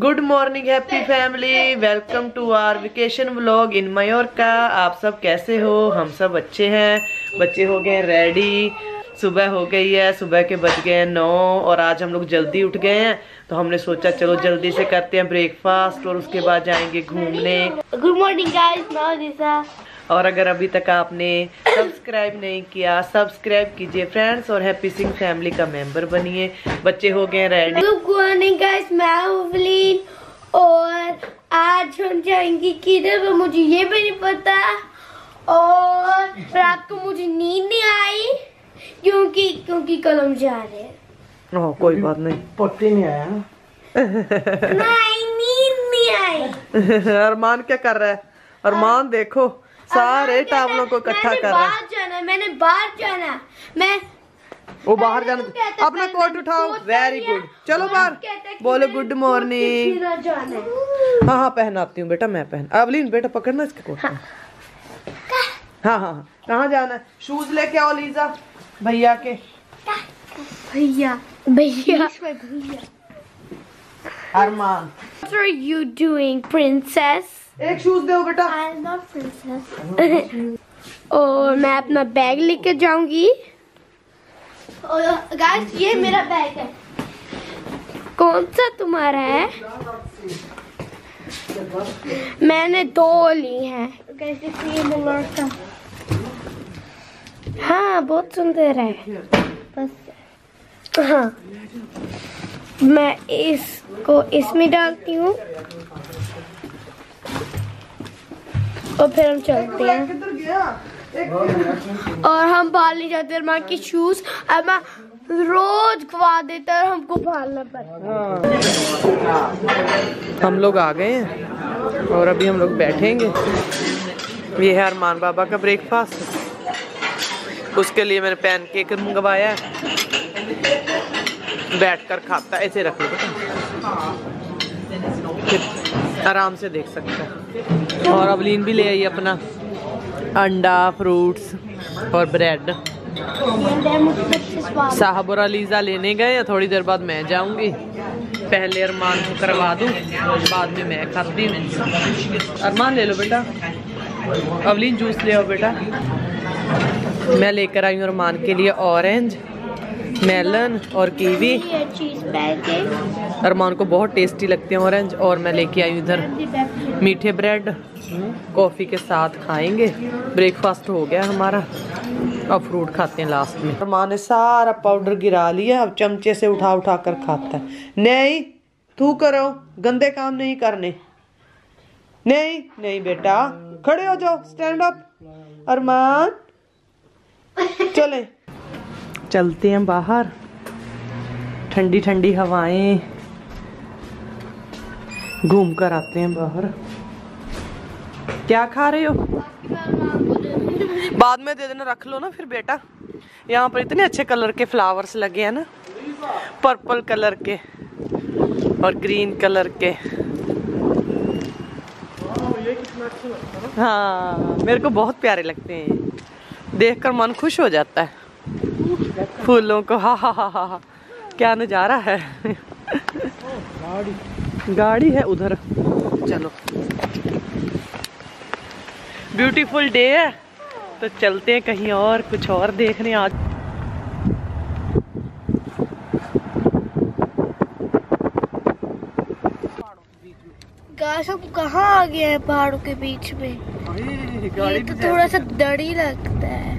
Good morning happy family welcome to our vacation vlog in Mallorca आप सब कैसे हो? हम सब अच्छे हैं. बच्चे हो गए रेडी सुबह हो गई है. सुबह के बज गए हैं नौ और आज हम लोग जल्दी उठ गए हैं. तो हमने सोचा चलो जल्दी से करते हैं ब्रेकफास्ट और उसके बाद जाएँगे घूमने. गुड मॉर्निंग गाइस और अगर अभी तक आपने सब्सक्राइब नहीं किया सब्सक्राइब कीजिए फ्रेंड्स और हैप्पी सिंह फैमिली का मेंबर बनिए। बच्चे हो गए रेडी गुड मॉर्निंग गाइस मैं उवलीन और आज हम जाएँगे किधर? पर मुझे ये भी नहीं पता। और रात को मुझे नींद नहीं आई क्योंकि क्योंकि कल हम जा रहे हैं। ओह कोई बात नहीं। पोती नहीं आया नहीं नींद नहीं आई। अरमान क्या कर रहा है? अरमान देखो। सारे टावलों को इकट्ठा कर रहा है। बाहर जाना है मैंने बाहर जाना मैं वो बाहर जाना है, अपना कोट उठाओ। वेरी गुड चलो बाहर। है बोलो गुड मॉर्निंग हाँ। हाँ पहनाती हूँ बेटा मैं पहन अवलीन बेटा पकड़ना इसके कोट हाँ। हाँ हाँ कहाँ जाना है? शूज़ लेके आओ लीजा भैया के। भैया भैया। भैया? Armaan What are you doing, princess? एक शूज़ दो बेटा। I'm not princess. और मैं अपना बैग लेके जाऊँगी। गाइस ये मेरा बैग है। कौन सा तुम्हारा है? मैंने दो ली हैं। हाँ बहुत सुंदर है। बस। हाँ। मैं इसको इसमें डालती हूँ। और फिर हम चलते हैं। और हम बाहर ले जाते हैं माँ की शूज़ अम्मा रोज खवा देता है और हमको पालना पड़ता हम लोग आ गए हैं और अभी हम लोग बैठेंगे। ये है अरमान बाबा का ब्रेकफास्ट उसके लिए मैंने पैन केक मंगवाया है। बैठ कर खाता ऐसे रख लो फिर आराम से देख सकते हैं। और अवलीन भी ले आई अपना। अंडा फ्रूट्स और ब्रेड साहब और अलीजा लेने गए हैं। थोड़ी देर बाद मैं जाऊँगी। पहले अरमान को करवा दूँ, बाद में मैं खाती हूँ। अरमान ले लो बेटा। अवलीन जूस ले आओ बेटा। मैं लेकर आई हूँ अरमान के लिए ऑरेंज मेलन और कीवी। अरमान को बहुत टेस्टी लगते हैं ऑरेंज, और मैं लेके आई इधर मीठे ब्रेड। कॉफ़ी के साथ खाएँगे। ब्रेकफास्ट हो गया हमारा। अब फ्रूट खाते हैं लास्ट में। अरमान ने सारा पाउडर गिरा लिया, अब चमचे से उठा उठा कर खाता है। नहीं, तू करो, गंदे काम नहीं करने। नहीं नहीं बेटा, खड़े हो जाओ स्टैंड अप अरमान, चले। चलते हैं बाहर। ठंडी ठंडी हवाएँ घूम कर आते हैं बाहर। क्या खा रहे हो? बाद में दे देना, रख लो ना फिर बेटा। यहाँ पर इतने अच्छे कलर के फ्लावर्स लगे हैं ना। पर्पल कलर के और ग्रीन कलर के। हाँ मेरे को बहुत प्यारे लगते हैं। देखकर मन खुश हो जाता है। फूलों को। हा हा हा हा हा। क्या नज़ारा है? गाड़ी है उधर। चलो। ब्यूटीफुल डे है। तो चलते हैं कहीं और कुछ और देखने आज। गाइस हम कहाँ आ गए हैं पहाड़ों के बीच में? ये तो थोड़ा सा डर ही लगता है।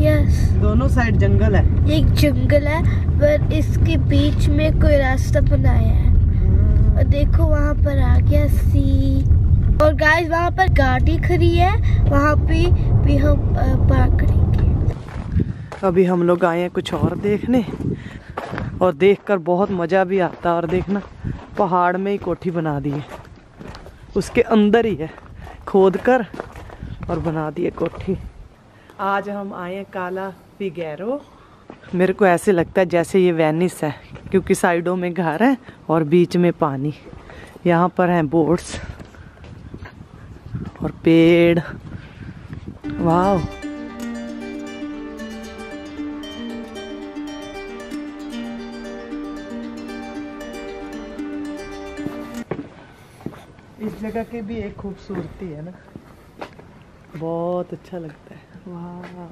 यस दोनों साइड जंगल है। एक जंगल है पर इसके बीच में कोई रास्ता बनाया है। और देखो वहाँ पर आ गया सी। और गाइस वहाँ पर गाड़ी खड़ी है वहाँ पे भी हम पार्क करेंगे। अभी हम लोग आए हैं कुछ और देखने और देखकर बहुत मज़ा भी आता है। और देखना पहाड़ में ही कोठी बना दी है। उसके अंदर ही है खोद कर और बना दी है कोठी। आज हम आए हैं काला फिगेरो। मेरे को ऐसे लगता है जैसे ये वेनिस है, क्योंकि साइडों में घर है और बीच में पानी। यहाँ पर हैं बोट्स और पेड़। वाह इस जगह की भी एक खूबसूरती है ना। बहुत अच्छा लगता है। वाह।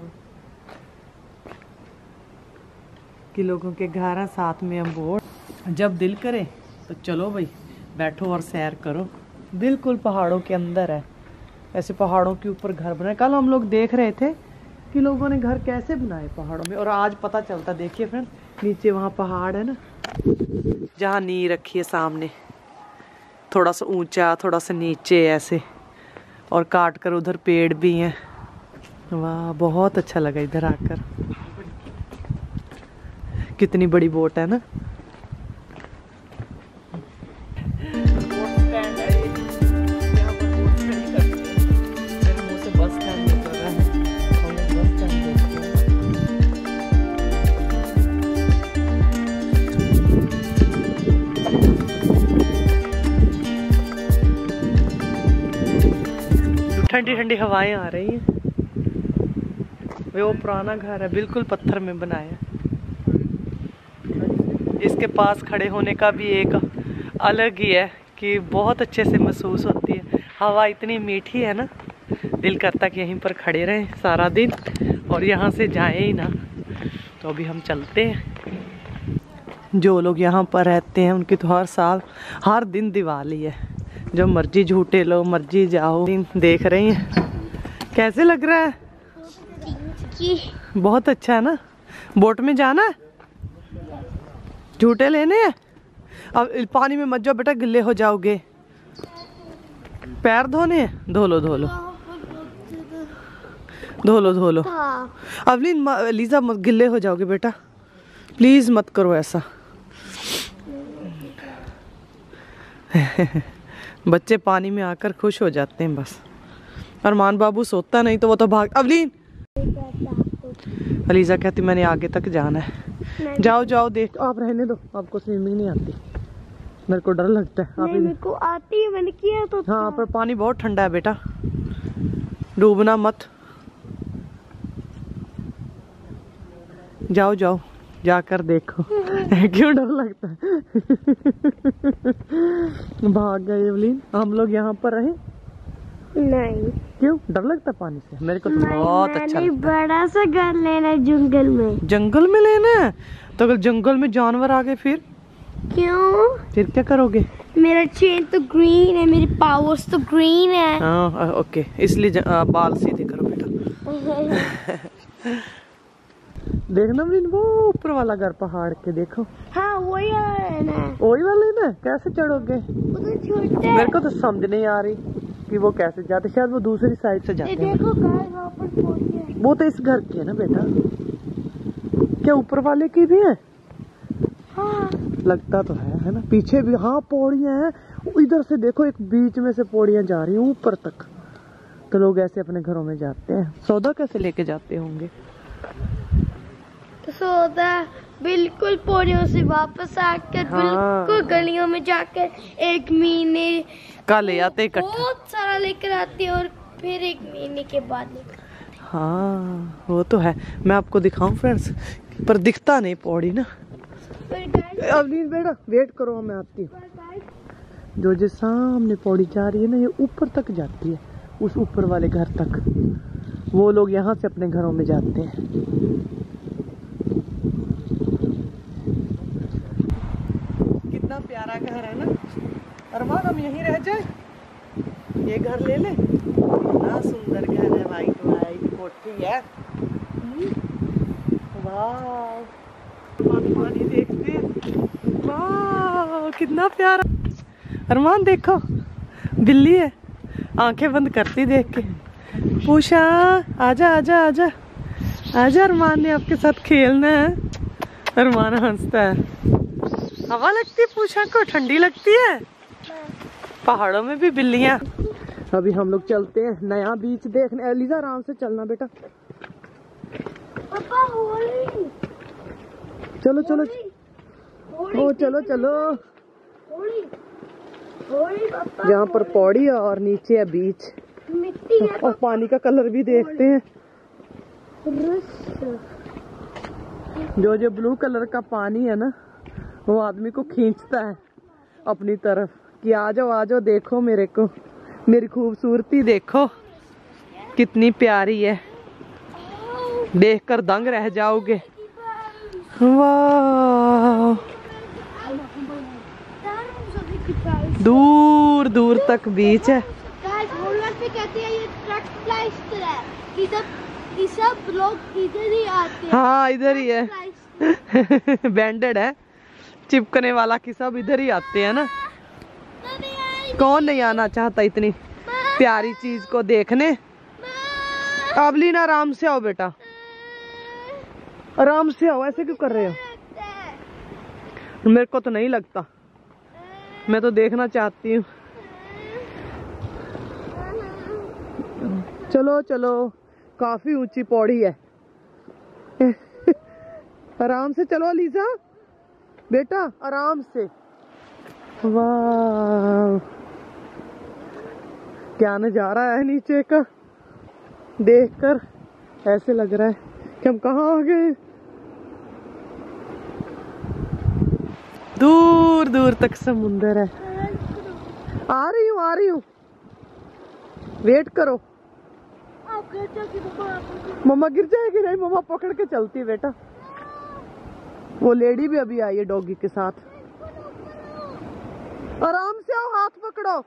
कि लोगों के घर हैं साथ में हम बोर्ड जब दिल करे तो चलो भाई, बैठो और सैर करो। बिल्कुल पहाड़ों के अंदर है। ऐसे पहाड़ों के ऊपर घर बनाए कल हम लोग देख रहे थे कि लोगों ने घर कैसे बनाए पहाड़ों में। और आज पता चलता, देखिए फ्रेंड नीचे वहाँ पहाड़ है ना। जहाँ नी रखी है सामने। थोड़ा सा ऊँचा, थोड़ा सा नीचे ऐसे। और काट कर उधर पेड़ भी हैं। वाह, बहुत अच्छा लगा इधर आकर। कितनी बड़ी बोट है ना? ठंडी ठंडी हवाएँ आ रही हैं। वो पुराना घर है, बिल्कुल पत्थर में बनाया इसके पास खड़े होने का भी एक अलग ही है कि बहुत अच्छे से महसूस होती है। हवा इतनी मीठी है ना, दिल करता कि यहीं पर खड़े रहें सारा दिन और यहाँ से जाए ही ना। तो अभी हम चलते हैं। जो लोग यहाँ पर रहते हैं, उनकी तो हर साल, हर दिन दिवाली है। जो मर्ज़ी झूठे लो मर्ज़ी जाओ, देख रही हैं। कैसे लग रहा है? बहुत अच्छा है ना? बोट में जाना है? झूठे लेने हैं? अब पानी में मत जाओ बेटा गिले हो जाओगे। पैर धोने हैं? धो लो धो लो। धो लो धो लो। अवलीन लीजा मत गिले हो जाओगे बेटा। प्लीज़ मत करो ऐसा। बच्चे पानी में आकर खुश हो जाते हैं बस। अरमान बाबू सोता नहीं तो वो तो भाग अवलीन अलीजा कहती मैंने आगे तक जाना है। जाओ जाओ देख आप रहने दो। आपको स्विमिंग नहीं आती। मेरे को डर लगता है। आप मेरे को आती है मैंने किया तो हाँ पर पानी बहुत ठंडा है बेटा। डूबना मत। जाओ जाओ जाकर देखो। क्यों डर लगता है? भाग गए एवलीन। हम लोग यहाँ पर रहे। नहीं। क्यों? डर लगता पानी से? मेरे को तो बहुत अच्छा लगता बड़ा सा घर लेना है जंगल में। जंगल में लेना है? तो अगर जंगल में जानवर आ गए फिर? क्यों? फिर क्या करोगे? मेरा चेन तो ग्रीन है मेरी पावर्स तो ग्रीन है। हाँ ओके इसलिए बाल सीधे करो बेटा। देखना भी वो ऊपर वाला घर पहाड़ के देखो। हाँ वही वाला है। वही वाला है? ना कैसे चढ़ोगे? तो मेरे को तो समझ नहीं आ रही। कि वो कैसे जाते शायद वो दूसरी साइड से जाते हैं। देखो वहाँ पर वो तो इस घर की है ना बेटा? क्या ऊपर वाले की भी है? हाँ। लगता तो है है ना? पीछे भी हाँ पौड़ियाँ हैं। इधर से देखो एक बीच में से पौड़ियाँ जा रही हैं ऊपर तक। तो लोग ऐसे अपने घरों में जाते हैं। सौदा कैसे लेके जाते होंगे? सौदा बिल्कुल पौड़ियों से वापस आकर हाँ। बिल्कुल गलियों में जाकर एक महीने का ले आते इकट्ठा। बहुत सारा लेकर आते हैं और फिर एक महीने के बाद हाँ। वो तो है। मैं आपको दिखाऊँ फ्रेंड्स पर दिखता नहीं पौड़ी ना। पर guys, बेटा वेट करो मैं आती हूँ जो जो सामने पौड़ी जा रही है ना ये ऊपर तक जाती है उस ऊपर वाले घर तक। वो लोग यहाँ से अपने घरों में जाते हैं। कितना प्यारा घर है ना। अरमान, हम यहीं रह जाए। ये घर ले ले। कितना सुंदर घर है वाइट वाइट कोठी है। वाह पानी देखते वाह, कितना प्यारा। अरमान, देखो, बिल्ली है। आँखें बंद करती देख के। उषा, आजा आजा आजा। आजा, अरमान ने आपके साथ खेलना है। अरमान हंसता है। हवा लगती है पूछा को? ठंडी लगती है? पहाड़ों में भी बिल्लियाँ। अभी हम लोग चलते हैं नया बीच देखने। एलिजा आराम से चलना बेटा। पापा होली। चलो चलो। ओ चलो चलो। होली। होली पापा यहाँ पर पौड़ी है और नीचे है बीच मिट्टी है और पानी का कलर भी देखते हैं। जो जो ब्लू कलर का पानी है ना वो आदमी को खींचता है अपनी तरफ़। कि आ जाओ आ जाओ देखो मेरे को। मेरी खूबसूरती देखो। कितनी प्यारी है। देखकर दंग रह जाओगे। वाह। दूर दूर तक बीच है। कहते हैं सब लोग इधर ही आते हैं। हाँ इधर ही है। बैंडेड है। चिपकने वाला की सब इधर ही आते हैं ना। कौन नहीं आना चाहता इतनी प्यारी चीज़ को देखने? अबलीन आराम से आओ बेटा। आराम से आओ, ऐसे क्यों कर रहे हो? मेरे को तो नहीं लगता। मैं तो देखना चाहती हूँ। चलो चलो। काफ़ी ऊँची पौड़ी है। आराम से चलो लीजा बेटा, आराम से। वाह। क्या नज़ारा है नीचे का? देखकर ऐसे लग रहा है कि हम कहाँ आ गए? दूर दूर तक समुंदर है। आ रही हूँ, आ रही हूँ। वेट करो। मम्मा गिर जाएगी? नहीं, मम्मा पकड़ के चलती बेटा। वो लेडी भी अभी आई है डॉगी के साथ। आराम से आओ, हाथ पकड़ो।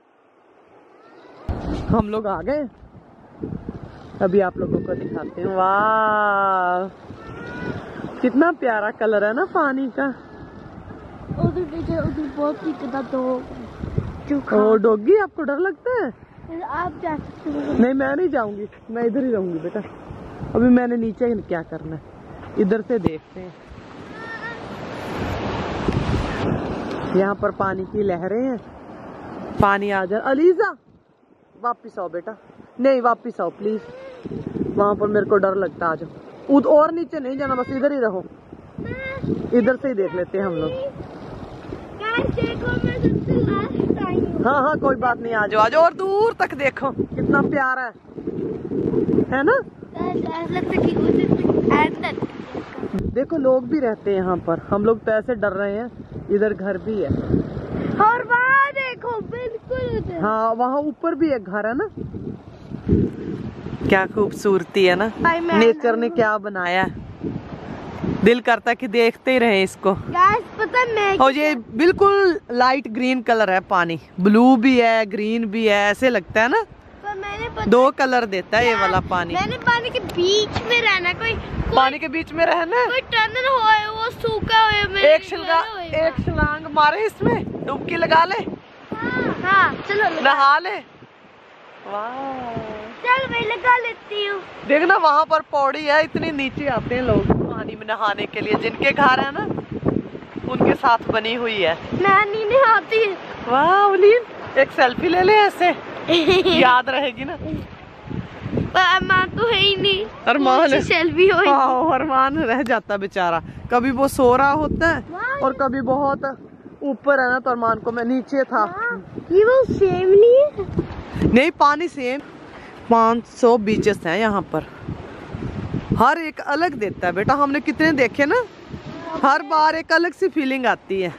हम लोग आ गए। अभी आप लोगों को दिखाते हैं। वाह! कितना प्यारा कलर है ना पानी का। उधर देखिए उधर बहुत ही तो ओ डॉगी आपको डर लगता है? आप जा सकते हो। नहीं मैं नहीं जाऊँगी। मैं इधर ही रहूँगी बेटा। अभी मैंने नीचे क्या करना है। इधर से देखते हैं। यहाँ पर पानी की लहरें हैं। पानी आ जा अलीजा! वापिस आओ बेटा। नहीं वापिस आओ प्लीज़ वहाँ पर मेरे को डर लगता है आ उद और नीचे नहीं जाना बस इधर ही रहो। इधर से ही देख लेते हैं हम लोग। हूँ। हाँ कोई बात नहीं आ जाओ आ और दूर तक देखो। कितना प्यारा है। है ना? देखो लोग भी रहते हैं यहाँ पर। हम लोग पैसे डर रहे हैं। इधर घर भी है। और देखो बिल्कुल उधर। हाँ वहाँ ऊपर भी एक घर है ना। क्या खूबसूरती है ना। नेचर ने क्या बनाया। है दिल करता है कि देखते ही रहे इसको। पता मैं और ये बिल्कुल लाइट ग्रीन कलर है पानी। ब्लू भी है ग्रीन भी है ऐसे लगता है ना। पर मैंने दो कलर देता है ये वाला पानी। मैंने पानी के बीच में रहना कोई कोई पानी के बीच में रहना कोई टनल होए वो सूखा मेरे एक शिलगा एक छलांग मारे इसमें। डुबकी लगा ले। हाँ चलो। नहा ले चल मैं लगा लेती हूँ। देखना वहाँ पर पौड़ी है इतनी नीचे आते हैं लोग पानी में नहाने के लिए जिनके घर है ना उनके साथ बनी हुई है। मैं नहीं नहाती वाह एक सेल्फी ले ले ऐसे। याद रहेगी ना। पर अरमान तो है ही नहीं। अरमान सेल्फी हो हाँ अरमान रह जाता बेचारा। कभी वो सो रहा होता है और कभी बहुत ऊपर है ना तो अरमान को मैं नीचे था। ये वो सेम नहीं है? नहीं पानी सेम। 500 बीचेस हैं यहाँ पर। हर एक अलग देता है बेटा हमने कितने देखे ना? हर बार एक अलग सी फीलिंग आती है।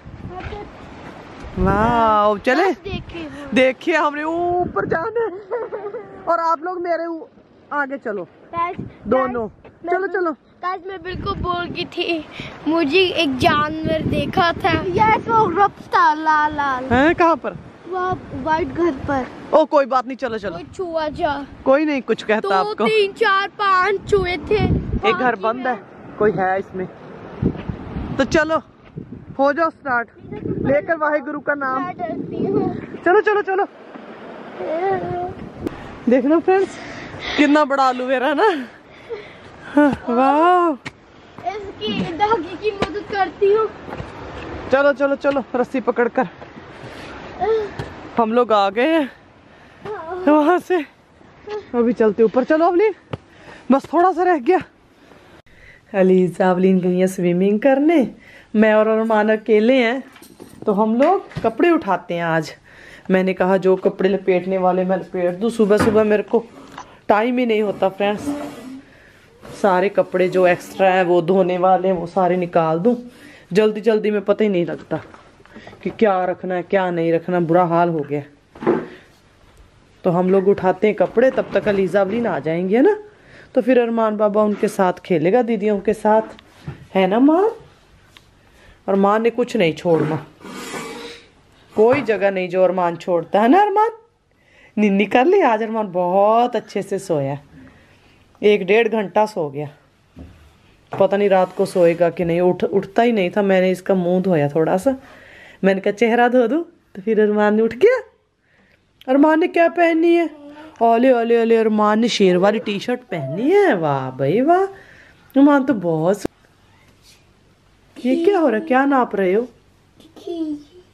वाह चले। देखे देखिए हमने ऊपर जाना है। और आप लोग मेरे आगे चलो। दोनों। चलो चलो। Guys, मैं बिल्कुल बोल गई थी। मुझे एक जानवर देखा था। यस वो रफ्तार लाल लाल। हैं कहाँ पर? वो वाइट घर पर। ओ कोई बात नहीं चलो चलो। कोई छुआ जा। कोई नहीं कुछ कहता दो आपको। तीन चार पाँच चूहे थे। एक घर बंद है। कोई है इसमें? तो चलो हो जाओ स्टार्ट लेकर वाहेगुरु का नाम। चलो चलो चलो। देखना फ्रेंड्स कितना बड़ा आलू मेरा है ना? वाह। इसकी डॉगी की मदद करती हूँ। चलो चलो चलो रस्सी पकड़ कर हम लोग आ गए हैं। वहाँ से। अभी चलते ऊपर। चलो अवलीन बस थोड़ा सा रह गया। अलीजा अवलीन गई है स्विमिंग करने। मैं और अरमान अकेले हैं। तो हम लोग कपड़े उठाते हैं आज। मैंने कहा जो कपड़े लपेटने वाले मैं लपेट दूँ। सुबह सुबह मेरे को टाइम ही नहीं होता फ्रेंड्स सारे कपड़े जो एक्स्ट्रा हैं, वो धोने वाले हैं, वो सारे निकाल दूँ। जल्दी जल्दी में पता ही नहीं लगता कि क्या रखना है, क्या नहीं रखना, बुरा हाल हो गया। तो हम लोग उठाते हैं कपड़े, तब तक अलीजा अवलीन आ जाएँगे ना? तो फिर अरमान बाबा उनके साथ खेलेगा, दीदियों के साथ। है ना माँ? और माँ ने कुछ नहीं छोड़ना। कोई जगह नहीं जो अरमान छोड़ता, है ना अरमान? निन्नी कर ली, आज अरमान बहुत अच्छे से सोया। एक डेढ़ घंटा सो गया। पता नहीं रात को सोएगा कि नहीं। उठ, उठता ही नहीं था। मैंने इसका मुँह धोया थोड़ा सा। मैंने कहा, चेहरा धो दूँ? तो फिर अरमान ने उठ गया। अरमान ने क्या पहनी है? ओले ओले ओले, अरमान ने शेर वाली टी शर्ट पहनी है? वाह भाई, वाह। अरमान तो बहुत ये क्या हो रहा है? क्या नाप रहे हो?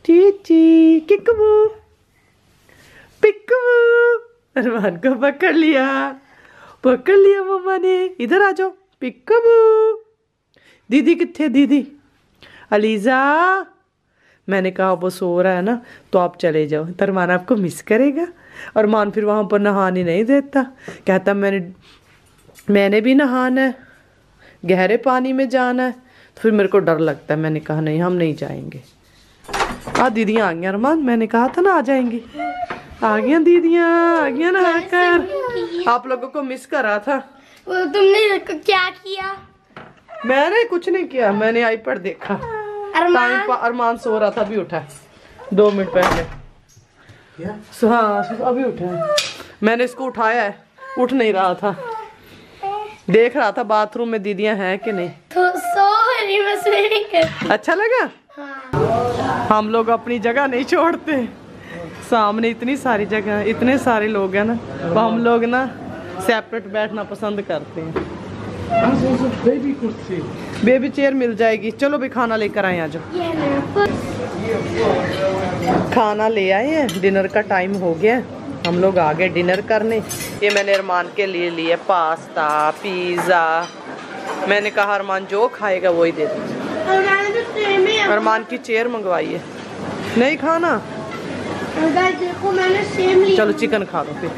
चीची किकबू पिकबू अरमान को पकड़ लिया। पकड़ लिया मम्मा ने इधर आ जाओ पिकबू दीदी कितने, दीदी? अलीजा, मैंने कहा वो सो रहा है ना तो आप चले जाओ। तो अरमान आपको मिस करेगा। और मान फिर वहाँ पर नहाने नहीं देता। कहता, मैंने मैंने भी नहाना है, गहरे पानी में जाना है। तो फिर मेरे को डर लगता है। मैंने कहा, नहीं, हम नहीं जाएँगे। हाँ दीदियाँ आ गई अरमान। मैंने कहा था ना आ जाएँगी। आ गया दीदियाँ आ गई? नहाकर आप लोगों को मिस कर रहा था। वो तुमने क्या किया? मैंने कुछ नहीं किया मैंने आईपैड देखा। टाइम अरमान पर अरमान सो रहा था अभी उठा। दो मिनट पहले। सो हाँ अभी उठा मैंने इसको उठाया है उठ नहीं रहा था। देख रहा था बाथरूम में दीदियाँ हैं कि नहीं। तो सो रही मैं कर अच्छा लगा? हाँ। हम लोग अपनी जगह नहीं छोड़ते। सामने इतनी सारी जगह है इतने सारे लोग हैं ना तो हम लोग ना सेपरेट बैठना पसंद करते हैं। बेबी कुर्सी बेबी चेयर मिल जाएगी। चलो भी खाना लेकर आए आज। खाना ले आए हैं। डिनर का टाइम हो गया है। हम लोग आ गए डिनर करने। ये मैंने अरमान के लिए लिए पास्ता पिज़्ज़ा मैंने कहा अरमान जो खाएगा वही दे दीजिए तो अरमान की चेयर मंगवाई है। नहीं खाना? देखो मैंने सेम लिया चलो चिकन खा लो फिर।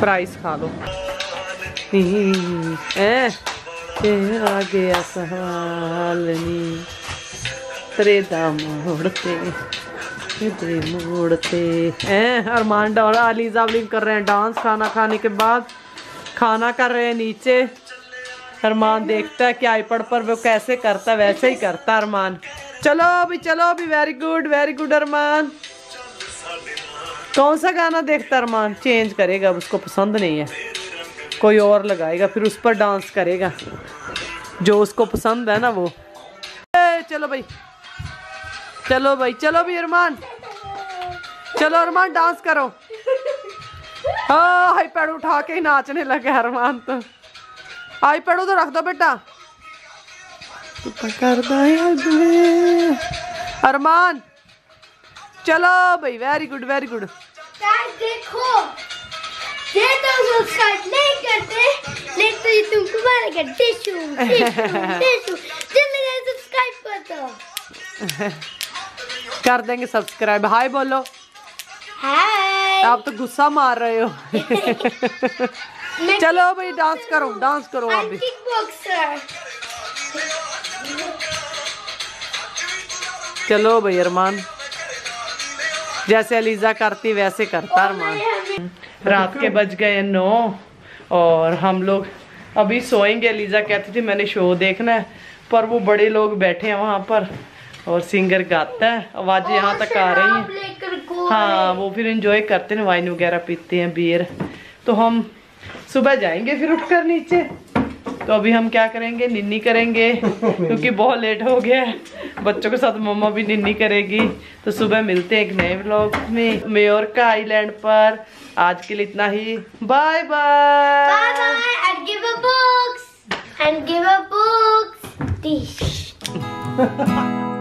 फ्राइज खा लो। ए आ गया तेरे मोड़ते तेरे मोड़ते। ए अरमान और अली जावलिन कर रहे हैं डांस, खाना खाने के बाद। खाना कर रहे हैं नीचे। अरमान देखता है कि आईपड पर वो कैसे करता है, वैसे ही करता है अरमान। चलो अभी चलो अभी very good very good Armaan. कौन सा गाना देखता अरमान? चेंज करेगा उसको पसंद नहीं है। कोई और लगाएगा फिर उस पर डांस करेगा। जो उसको पसंद है ना वो। ए, चलो भाई। चलो भाई चलो भी अरमान। चलो अरमान डांस करो। हाँ आईपैड उठा के ही नाचने लगे अरमान तो। आईपैड उधर रख दो बेटा। तू अरमान चलो भाई वेरी गुड वेरी गुड देखो। ये तो सब्सक्राइब नहीं करते नहीं तो ये तुमको मारेगा जल्दी सब्सक्राइब कर दो। कर देंगे सब्सक्राइब हाय बोलो। हाय आप तो गुस्सा मार रहे हो। चलो भाई डांस करो डांस करो अभी. चलो भाई अरमान। जैसे अलीजा करती वैसे करता अरमान। रात के बज गए नौ और हम लोग अभी सोएँगे। अलीजा कहती थी मैंने शो देखना है। पर वो बड़े लोग बैठे हैं वहाँ पर और सिंगर गाता है। आवाज़ यहाँ तक आ रही है। हाँ वो फिर एंजॉय करते हैं वाइन वगैरह पीते हैं बियर तो हम सुबह जाएँगे फिर उठकर नीचे। तो अभी हम क्या करेंगे? निन्नी करेंगे क्योंकि बहुत लेट हो गया है। बच्चों के साथ मम्मा भी निन्नी करेगी। तो सुबह मिलते हैं एक नए ब्लॉग में। मेयोरका आइलैंड पर। आज के लिए इतना ही। Bye bye and give a. Dish.